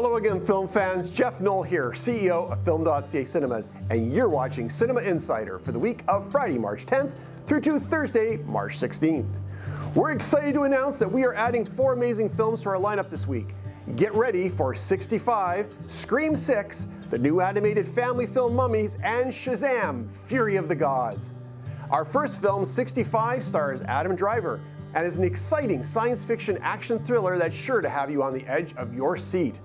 Hello again, film fans. Jeff Knoll here, CEO of Film.ca Cinemas, and you're watching Cinema Insider for the week of Friday, March 10th through to Thursday, March 16th. We're excited to announce that we are adding four amazing films to our lineup this week. Get ready for 65, Scream 6, the new animated family film Mummies, and Shazam! Fury of the Gods. Our first film, 65, stars Adam Driver, and is an exciting science fiction action thriller that's sure to have you on the edge of your seat.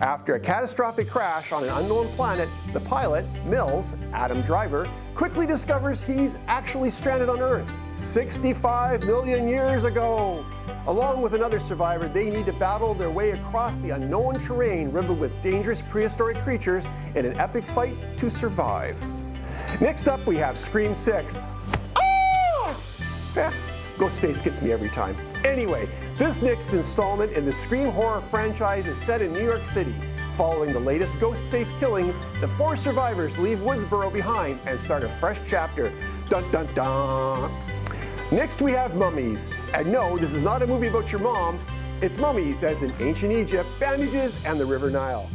After a catastrophic crash on an unknown planet, the pilot, Mills, Adam Driver, quickly discovers he's actually stranded on Earth 65 million years ago. Along with another survivor, they need to battle their way across the unknown terrain riddled with dangerous prehistoric creatures in an epic fight to survive. Next up, we have Scream 6. Ah! Ghostface gets me every time. Anyway, this next installment in the Scream horror franchise is set in New York City. Following the latest Ghostface killings, the four survivors leave Woodsboro behind and start a fresh chapter. Dun dun dun! Next we have Mummies. And no, this is not a movie about your mom. It's mummies as in ancient Egypt, bandages, and the River Nile.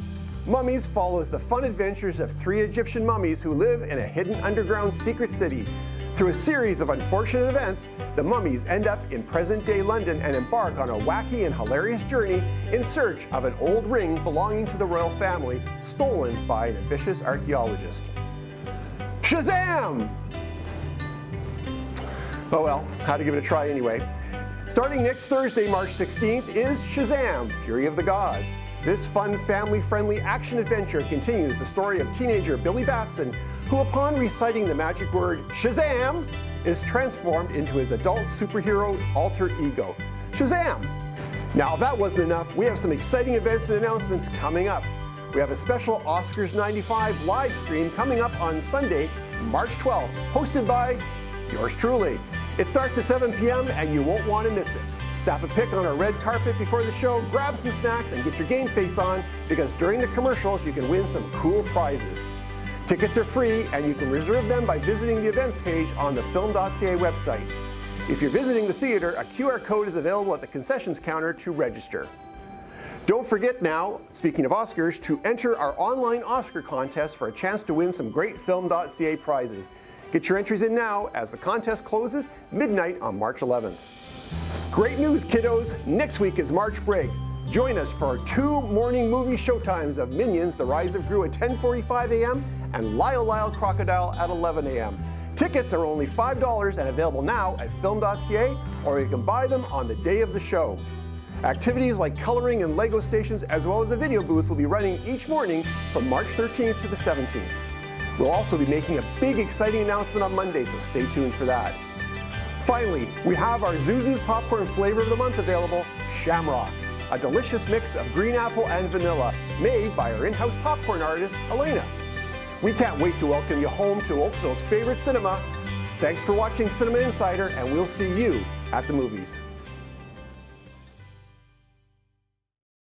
Mummies follows the fun adventures of three Egyptian mummies who live in a hidden underground secret city. Through a series of unfortunate events, the mummies end up in present-day London and embark on a wacky and hilarious journey in search of an old ring belonging to the royal family, stolen by an ambitious archaeologist. Shazam! Oh well, had to give it a try anyway. Starting next Thursday, March 16th, is Shazam! Fury of the Gods. This fun, family-friendly action adventure continues the story of teenager Billy Batson, who upon reciting the magic word Shazam, is transformed into his adult superhero alter ego, Shazam! Now, if that wasn't enough, we have some exciting events and announcements coming up. We have a special Oscars 95 live stream coming up on Sunday, March 12th, hosted by yours truly. It starts at 7 p.m. and you won't want to miss it. Snap a pick on our red carpet before the show, grab some snacks, and get your game face on because during the commercials you can win some cool prizes. Tickets are free and you can reserve them by visiting the events page on the film.ca website. If you're visiting the theater, a QR code is available at the concessions counter to register. Don't forget now, speaking of Oscars, to enter our online Oscar contest for a chance to win some great film.ca prizes. Get your entries in now as the contest closes midnight on March 11th. Great news, kiddos! Next week is March break. Join us for two morning movie showtimes of Minions, The Rise of Gru at 10.45 a.m and Lyle Lyle Crocodile at 11 a.m. Tickets are only $5 and available now at film.ca or you can buy them on the day of the show. Activities like coloring and Lego stations as well as a video booth will be running each morning from March 13th to the 17th. We'll also be making a big exciting announcement on Monday, so stay tuned for that. Finally, we have our Zuzu's Popcorn Flavor of the Month available, Shamrock, a delicious mix of green apple and vanilla, made by our in-house popcorn artist, Elena. We can't wait to welcome you home to Oakville's favorite cinema. Thanks for watching Cinema Insider, and we'll see you at the movies.